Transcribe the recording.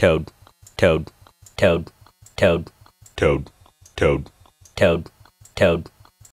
toad, toad, toad, toad, toad, toad, toad, toad.